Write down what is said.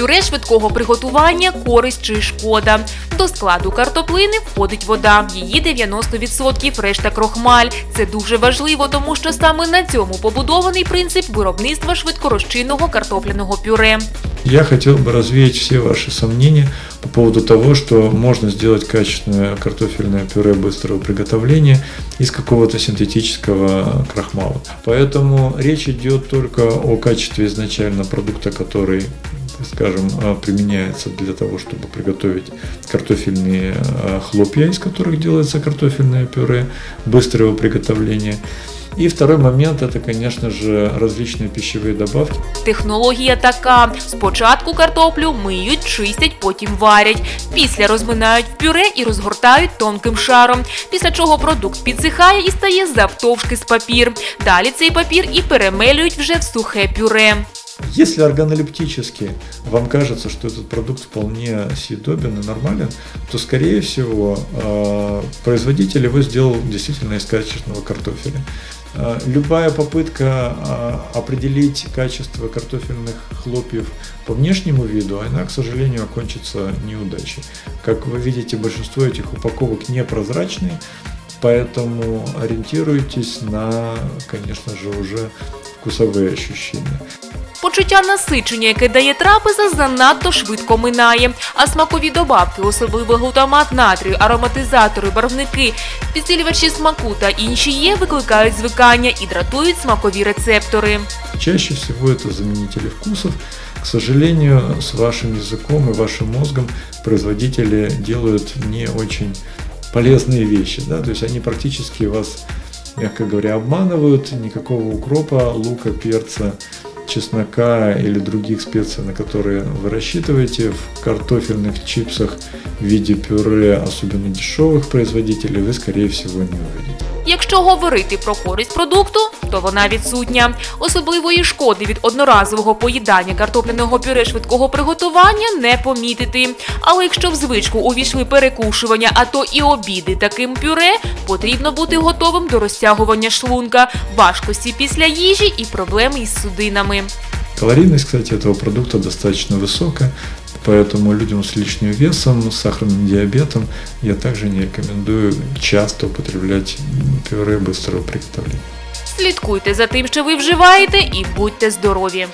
Пюре швидкого приготування користь чи шкода. До складу картоплини входить вода, її 90%, решта крохмаль. Це дуже важливо, тому що саме на цьому побудований принцип виробництва швидкорозчинного картопляного пюре. Я хотел бы развеять все ваши сомнения по поводу того, что можно сделать качественное картофельное пюре быстрого приготовления из какого-то синтетического крахмала. Поэтому речь идет только о качестве изначально продукта, который так скажем, э, применяется для того, чтобы приготовить картофельные э, хлопья, из которых делается картофельное пюре быстрого приготовления. И второй момент это, конечно же, различные пищевые добавки. Технологія така: спочатку картоплю миють, чистять, потім варять. Після розминають в пюре і розгортають тонким шаром. Після чого продукт підсихає і стає завтовшки з папір. Далі цей папір і перемелюють вже в сухе пюре. Если органолептически вам кажется, что этот продукт вполне съедобен и нормален, то, скорее всего, э, производитель его сделал действительно из качественного картофеля. Э, Любая попытка э, определить качество картофельных хлопьев по внешнему виду, она, к сожалению, окончится неудачей. Как вы видите, большинство этих упаковок непрозрачные, поэтому ориентируйтесь на, конечно же, уже вкусовые ощущения. Почуття насичення, яке дає трапеза, занадто швидко минає. А смакові добавки, особливо глутамат натрію, ароматизатори, барвники, підсилювачі смаку та інші є, викликають звикання і дратують смакові рецептори. Чаще всего это заменители вкусов. К сожалению, с вашим языком и вашим мозгом производители делают не очень полезные вещи. Да? То есть они практически вас, мягко говоря, обманывают. Никакого укропа, лука, перца, чеснока или других специй, на которые вы рассчитываете в картофельных чипсах в виде пюре, особенно дешевых производителей, вы, скорее всего, не увидите. Якщо говорити про користь продукту, то вона відсутня. Особливої шкоди від одноразового поїдання картопляного пюре швидкого приготування не помітити. Але якщо в звичку увійшли перекушування, а то і обіди таким пюре, потрібно бути готовим до розтягування шлунка, важкості після їжі і проблеми із судинами. Калорийность, кстати, этого продукта достаточно высокая, поэтому людям с лишним весом, с сахарным диабетом я также не рекомендую часто употреблять пюре быстрого приготовления. Слідкуйте за тим, що ви вживаєте, і будьте здорові!